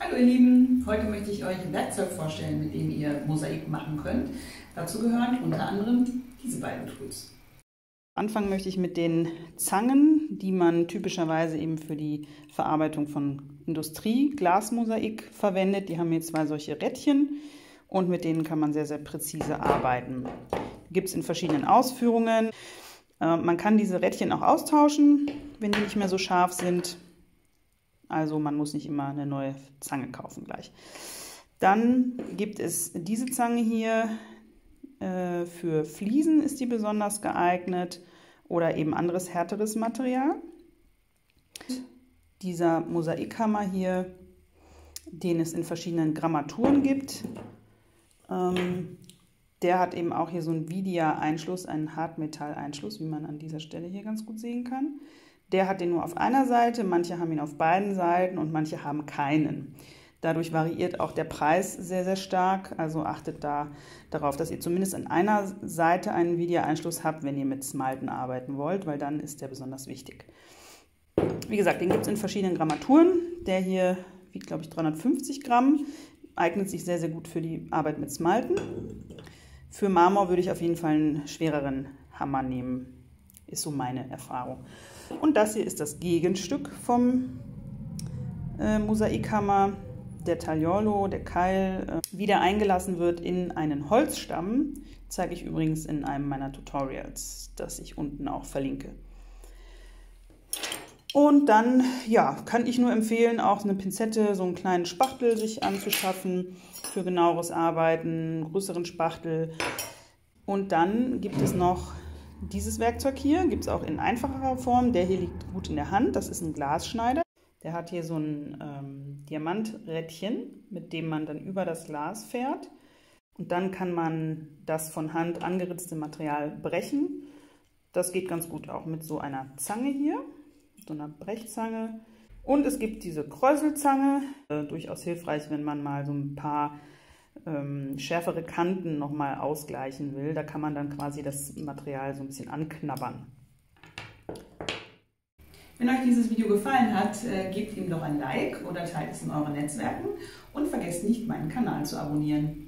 Hallo ihr Lieben, heute möchte ich euch ein Werkzeug vorstellen, mit dem ihr Mosaik machen könnt. Dazu gehören unter anderem diese beiden Tools. Anfangen möchte ich mit den Zangen, die man typischerweise eben für die Verarbeitung von Industrie-Glasmosaik verwendet. Die haben hier zwei solche Rädchen und mit denen kann man sehr, sehr präzise arbeiten. Gibt es in verschiedenen Ausführungen. Äh, man kann diese Rädchen auch austauschen, wenn die nicht mehr so scharf sind. Also man muss nicht immer eine neue Zange kaufen gleich. Dann gibt es diese Zange hier. Äh, für Fliesen ist die besonders geeignet oder eben anderes härteres Material. Dieser Mosaikhammer hier, den es in verschiedenen Grammaturen gibt, ähm, der hat eben auch hier so einen Vidia-Einschluss, einen Hartmetall-Einschluss, wie man an dieser Stelle hier ganz gut sehen kann. Der hat den nur auf einer Seite, manche haben ihn auf beiden Seiten und manche haben keinen. Dadurch variiert auch der Preis sehr, sehr stark. Also achtet da darauf, dass ihr zumindest an einer Seite einen Videoeinschluss habt, wenn ihr mit Smalten arbeiten wollt, weil dann ist der besonders wichtig. Wie gesagt, den gibt es in verschiedenen Grammaturen. Der hier wiegt, glaube ich, 350 Gramm, eignet sich sehr, sehr gut für die Arbeit mit Smalten. Für Marmor würde ich auf jeden Fall einen schwereren Hammer nehmen, ist so meine Erfahrung. Und das hier ist das Gegenstück vom äh, Mosaikhammer der Tagliolo, der Keil, äh, wieder eingelassen wird in einen Holzstamm, zeige ich übrigens in einem meiner Tutorials, das ich unten auch verlinke. Und dann, ja, kann ich nur empfehlen, auch eine Pinzette, so einen kleinen Spachtel sich anzuschaffen für genaueres Arbeiten, größeren Spachtel. Und dann gibt es noch dieses Werkzeug hier, gibt es auch in einfacherer Form. Der hier liegt gut in der Hand, das ist ein Glasschneider. Der hat hier so ein ähm, Diamanträdchen, mit dem man dann über das Glas fährt. Und dann kann man das von Hand angeritzte Material brechen. Das geht ganz gut auch mit so einer Zange hier, so einer Brechzange. Und es gibt diese Kräuselzange, äh, durchaus hilfreich, wenn man mal so ein paar ähm, schärfere Kanten nochmal ausgleichen will. Da kann man dann quasi das Material so ein bisschen anknabbern. Wenn euch dieses Video gefallen hat, äh, gebt ihm doch ein Like oder teilt es in euren Netzwerken und vergesst nicht, meinen Kanal zu abonnieren.